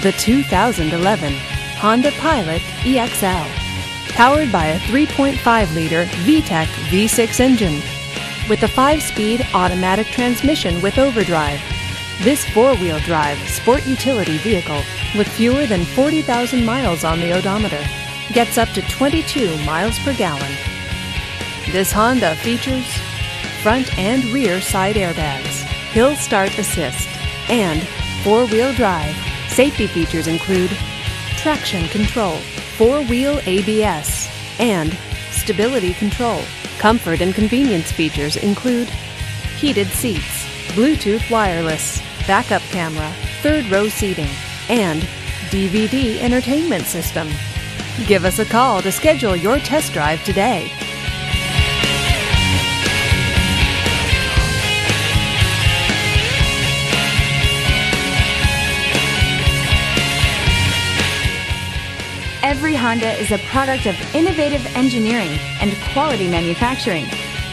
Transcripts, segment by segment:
The 2011 Honda Pilot EXL. Powered by a 3.5 liter VTEC V6 engine. With a 5 speed automatic transmission with overdrive. This four wheel drive sport utility vehicle with fewer than 40,000 miles on the odometer gets up to 22 miles per gallon. This Honda features front and rear side airbags, hill start assist, and four wheel drive. Safety features include traction control, four wheel ABS, and stability control. Comfort and convenience features include heated seats, Bluetooth wireless, backup camera, third row seating, and DVD entertainment system. Give us a call to schedule your test drive today. Every Honda is a product of innovative engineering and quality manufacturing.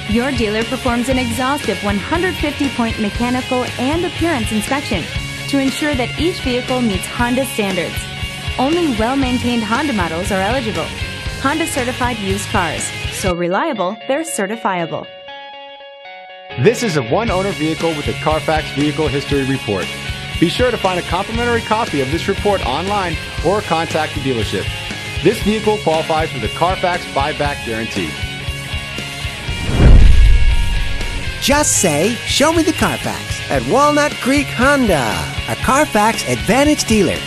Your dealer performs an exhaustive 150 point mechanical and appearance inspection to ensure that each vehicle meets Honda standards. Only well maintained Honda models are eligible. Honda certified used cars, so reliable they're certifiable. This is a one owner vehicle with a Carfax Vehicle History Report. Be sure to find a complimentary copy of this report online or contact the dealership. This vehicle qualifies for the Carfax buyback guarantee. Just say, Show me the Carfax at Walnut Creek Honda, a Carfax Advantage dealer.